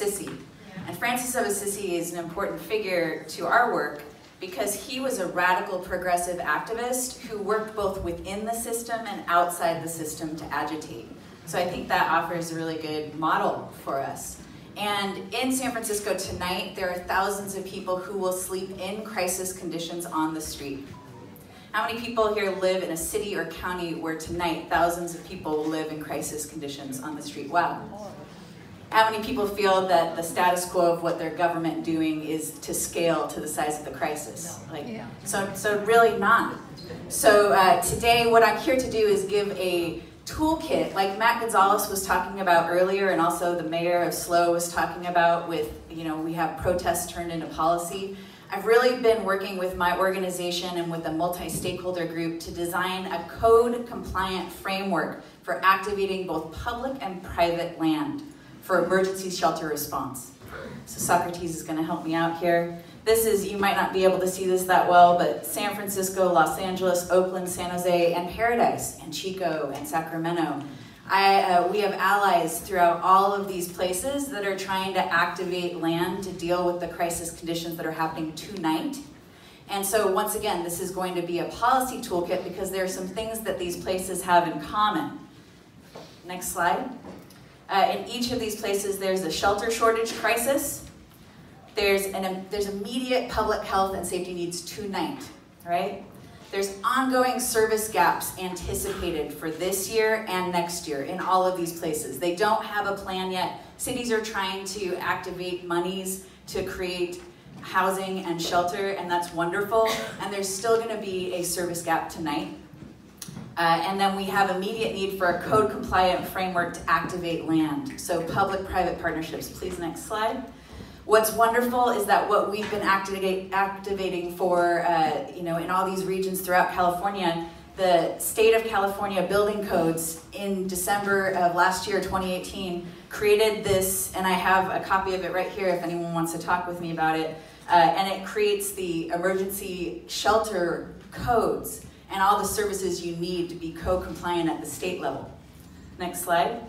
Assisi. And Francis of Assisi is an important figure to our work because he was a radical progressive activist who worked both within the system and outside the system to agitate. So I think that offers a really good model for us. And in San Francisco tonight, there are thousands of people who will sleep in crisis conditions on the street. How many people here live in a city or county where tonight thousands of people will live in crisis conditions on the street? Wow. How many people feel that the status quo of what their government doing is to scale to the size of the crisis? Like, yeah. so, so really not. So uh, today, what I'm here to do is give a toolkit, like Matt Gonzalez was talking about earlier, and also the mayor of SLO was talking about with, you know, we have protests turned into policy. I've really been working with my organization and with a multi-stakeholder group to design a code-compliant framework for activating both public and private land for emergency shelter response. So Socrates is gonna help me out here. This is, you might not be able to see this that well, but San Francisco, Los Angeles, Oakland, San Jose, and Paradise, and Chico, and Sacramento. I, uh, we have allies throughout all of these places that are trying to activate land to deal with the crisis conditions that are happening tonight. And so once again, this is going to be a policy toolkit because there are some things that these places have in common. Next slide. Uh, in each of these places, there's a shelter shortage crisis. There's, an, there's immediate public health and safety needs tonight, right? There's ongoing service gaps anticipated for this year and next year in all of these places. They don't have a plan yet. Cities are trying to activate monies to create housing and shelter, and that's wonderful. And there's still going to be a service gap tonight. Uh, and then we have immediate need for a code compliant framework to activate land. So public private partnerships. Please, next slide. What's wonderful is that what we've been activate, activating for, uh, you know, in all these regions throughout California, the state of California building codes in December of last year, 2018, created this, and I have a copy of it right here if anyone wants to talk with me about it, uh, and it creates the emergency shelter codes and all the services you need to be co-compliant at the state level. Next slide.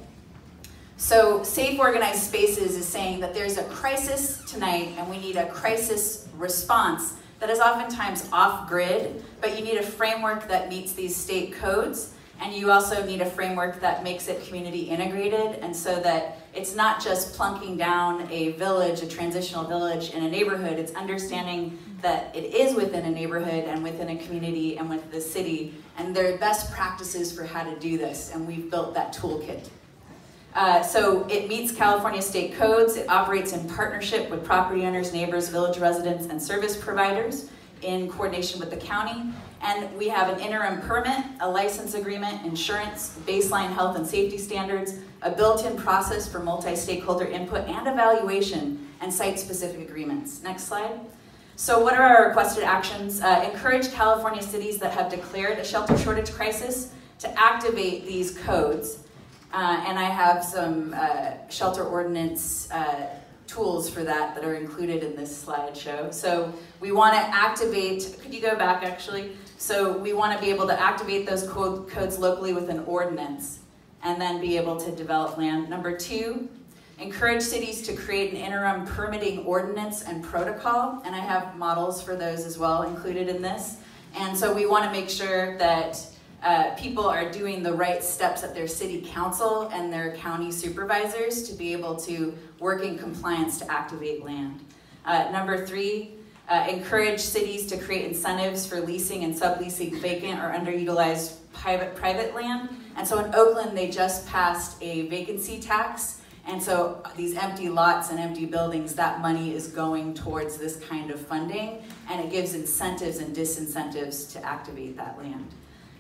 So Safe Organized Spaces is saying that there's a crisis tonight and we need a crisis response that is oftentimes off-grid, but you need a framework that meets these state codes and you also need a framework that makes it community integrated and so that it's not just plunking down a village, a transitional village in a neighborhood, it's understanding that it is within a neighborhood and within a community and with the city and there are best practices for how to do this and we've built that toolkit. Uh, so it meets California state codes. It operates in partnership with property owners, neighbors, village residents, and service providers in coordination with the county. And we have an interim permit, a license agreement, insurance, baseline health and safety standards, a built-in process for multi-stakeholder input and evaluation, and site-specific agreements. Next slide. So what are our requested actions? Uh, encourage California cities that have declared a shelter shortage crisis to activate these codes uh, and I have some uh, shelter ordinance uh, tools for that that are included in this slideshow. So we want to activate, could you go back actually? So we want to be able to activate those code, codes locally with an ordinance and then be able to develop land. Number two, encourage cities to create an interim permitting ordinance and protocol, and I have models for those as well included in this. And so we want to make sure that uh, people are doing the right steps at their city council and their county supervisors to be able to work in compliance to activate land. Uh, number three, uh, encourage cities to create incentives for leasing and subleasing vacant or underutilized private, private land. And so in Oakland, they just passed a vacancy tax. And so these empty lots and empty buildings, that money is going towards this kind of funding, and it gives incentives and disincentives to activate that land.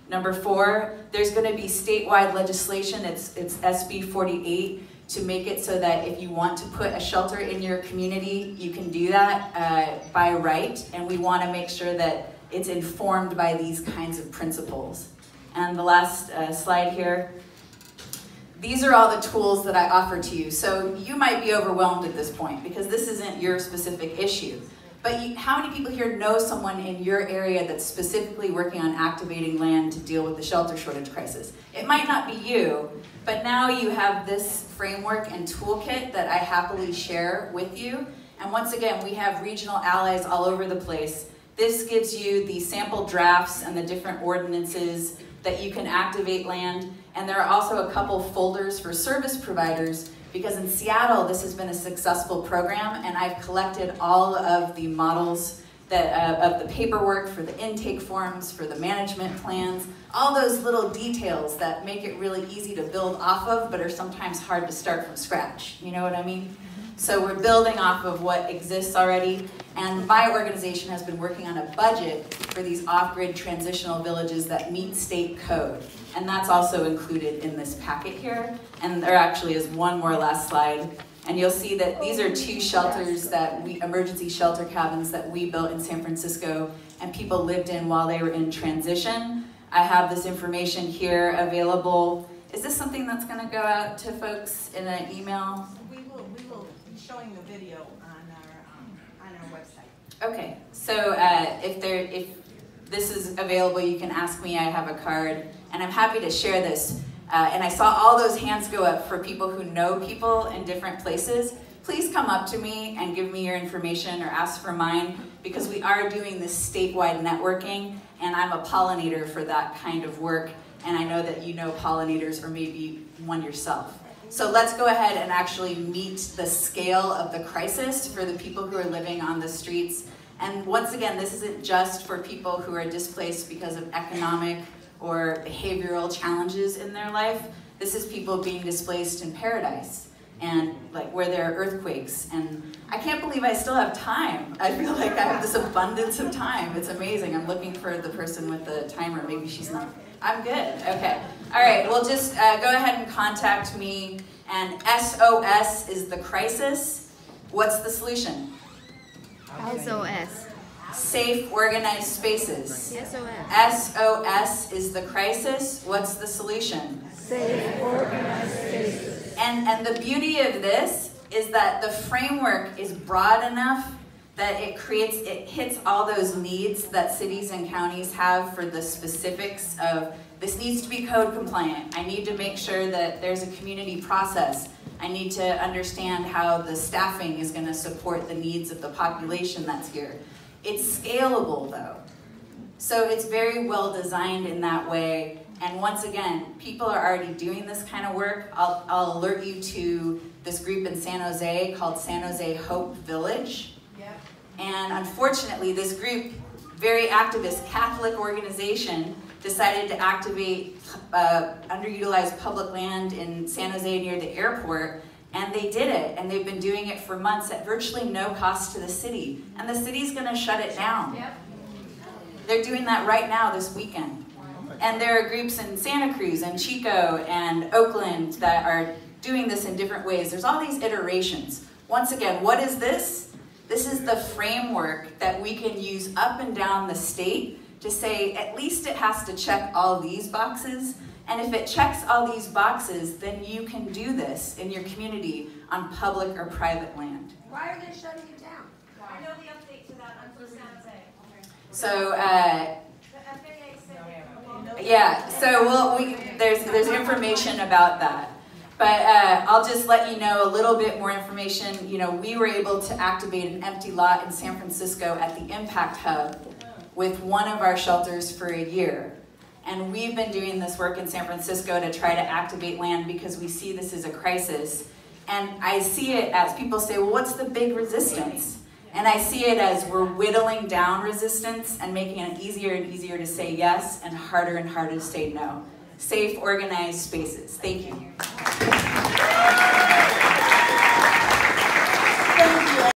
Number four, there's going to be statewide legislation, it's, it's SB 48, to make it so that if you want to put a shelter in your community, you can do that uh, by right, and we want to make sure that it's informed by these kinds of principles. And the last uh, slide here, these are all the tools that I offer to you. So you might be overwhelmed at this point because this isn't your specific issue. But you, how many people here know someone in your area that's specifically working on activating land to deal with the shelter shortage crisis? It might not be you, but now you have this framework and toolkit that I happily share with you. And once again, we have regional allies all over the place. This gives you the sample drafts and the different ordinances that you can activate land. And there are also a couple folders for service providers because in Seattle, this has been a successful program, and I've collected all of the models that, uh, of the paperwork for the intake forms, for the management plans, all those little details that make it really easy to build off of, but are sometimes hard to start from scratch. You know what I mean? So we're building off of what exists already, and my organization has been working on a budget for these off-grid transitional villages that meet state code. And that's also included in this packet here. And there actually is one more last slide. And you'll see that these are two shelters that we, emergency shelter cabins that we built in San Francisco and people lived in while they were in transition. I have this information here available. Is this something that's gonna go out to folks in an email? We will, we will be showing the video on our, um, on our website. Okay, so uh, if there, if this is available, you can ask me. I have a card, and I'm happy to share this. Uh, and I saw all those hands go up for people who know people in different places. Please come up to me and give me your information or ask for mine because we are doing this statewide networking, and I'm a pollinator for that kind of work. And I know that you know pollinators or maybe one yourself. So let's go ahead and actually meet the scale of the crisis for the people who are living on the streets and once again, this isn't just for people who are displaced because of economic or behavioral challenges in their life. This is people being displaced in paradise and like where there are earthquakes. And I can't believe I still have time. I feel like I have this abundance of time. It's amazing. I'm looking for the person with the timer. Maybe she's not. I'm good. Okay. All right. Well, just uh, go ahead and contact me. And SOS is the crisis. What's the solution? SOS. Safe, organized spaces. SOS. SOS is the crisis. What's the solution? Safe, organized spaces. And, and the beauty of this is that the framework is broad enough that it creates, it hits all those needs that cities and counties have for the specifics of this needs to be code compliant. I need to make sure that there's a community process. I need to understand how the staffing is going to support the needs of the population that's here. It's scalable though. So it's very well designed in that way. And once again, people are already doing this kind of work. I'll, I'll alert you to this group in San Jose called San Jose Hope Village. Yep. And unfortunately, this group, very activist Catholic organization, decided to activate uh, underutilized public land in San Jose near the airport. And they did it, and they've been doing it for months at virtually no cost to the city. And the city's gonna shut it down. Yep. They're doing that right now this weekend. And there are groups in Santa Cruz and Chico and Oakland that are doing this in different ways. There's all these iterations. Once again, what is this? This is the framework that we can use up and down the state to say at least it has to check all these boxes. And if it checks all these boxes, then you can do this in your community on public or private land. Why are they shutting it down? I know the update to that, I'm from San Jose. So uh, The FAA said they Yeah, so we'll, we, there's, there's information about that. But uh, I'll just let you know a little bit more information. You know, we were able to activate an empty lot in San Francisco at the Impact Hub with one of our shelters for a year. And we've been doing this work in San Francisco to try to activate land because we see this as a crisis. And I see it as people say, well, what's the big resistance? And I see it as we're whittling down resistance and making it easier and easier to say yes and harder and harder to say no. Safe, organized spaces. Thank you.